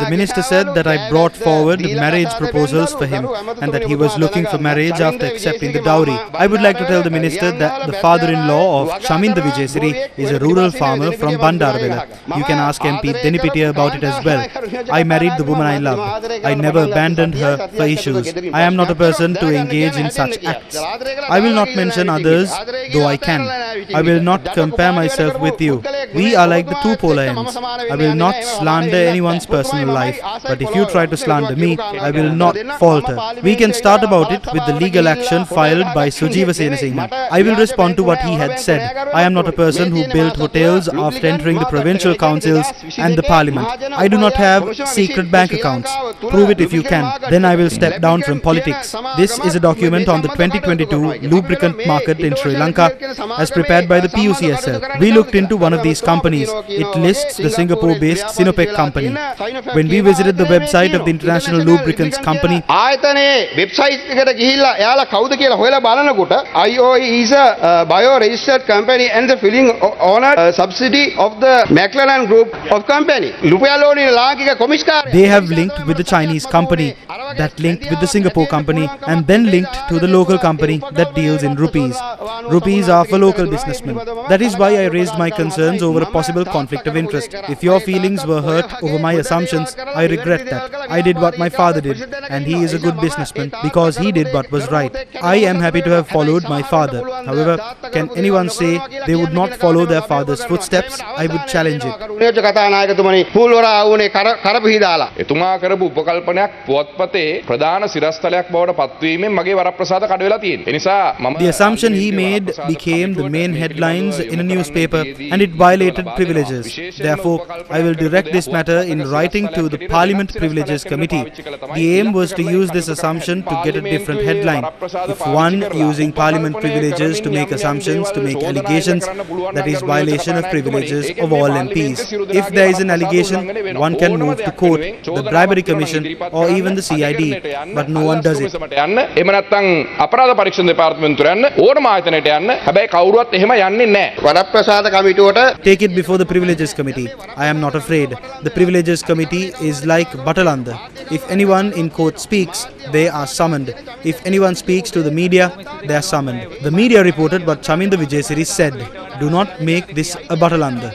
The minister said that I brought forward marriage proposals for him and that he was looking for marriage after accepting the dowry. I would like to tell the minister that the father-in-law of Chaminda Wijesiri is a rural farmer from Bandarawela. You can ask MP Denipitiya about it as well. I married the woman I loved. I never abandoned her for issues. I am not a person to engage in such acts. I will not mention others, though I can. I will not compare myself with you. We are like the two polar ends. I will not slander anyone's personal life, but if you try to slander me, I will not falter. We can start about it with the legal action filed by Sujiva Senasinghe. I will respond to what he had said. I am not a person who built hotels after entering the provincial councils and the parliament. I do not have secret bank accounts. Prove it if you can. Then I will step down from politics. This is a document on the 2022 lubricant market in Sri Lanka as prepared by the PUCSL. We looked into one of these based companies, it lists the Singapore-based Sinopec company. When we visited the website of the International Lubricants Company, IOE is a bio-registered company and the filling owner subsidy of the McLaren group of company. They have linked with the Chinese company that linked with the Singapore company, and then linked to the local company that deals in rupees. Rupees are for local businessmen. That is why I raised my concerns over a possible conflict of interest. If your feelings were hurt over my assumptions, I regret that. I did what my father did, and he is a good businessman because he did what was right. I am happy to have followed my father. However, can anyone say they would not follow their father's footsteps? I would challenge it. නියෝජ්‍ය කතානායකතුමනි පූල්වර ආවුනේ කර කරපිහිදාලා එතුමා කරපු උපකල්පනයක් පුවත්පතේ ප්‍රධාන සිරස්තලයක් බවට පත්වීමෙන් මගේ වරප්‍රසාද කඩ වෙලා තියෙන. ඒ නිසා මම The assumption he made became the main headlines in a newspaper and it violated privileges. Therefore, I will direct this matter in writing to the Parliament Privileges Committee. The aim was to use this assumption to get a different headline. If one using Parliament privileges to make assumptions, to make allegations, that is violation of privileges of all MPs. If there is an allegation, one can move to court, the Bribery Commission or even the CID, ID, but no one does it. යන්න එහෙම නැත්නම් අපරාධ පරීක්ෂණ දෙපාර්තමේන්තුවට යන්න ඕනම ආයතනයට යන්න. හැබැයි කවුරුවත් එහෙම යන්නේ නැහැ. වනප්‍රසාද කමිටුවට take it before the privileges committee. I am not afraid. The privileges committee is like Batalanda. If anyone in court speaks, they are summoned. If anyone speaks to the media, they are summoned. The media reported what Chaminda Wijesiri said. Do not make this a Batalanda.